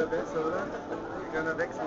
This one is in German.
wäre besser, oder? Keiner Wechsel.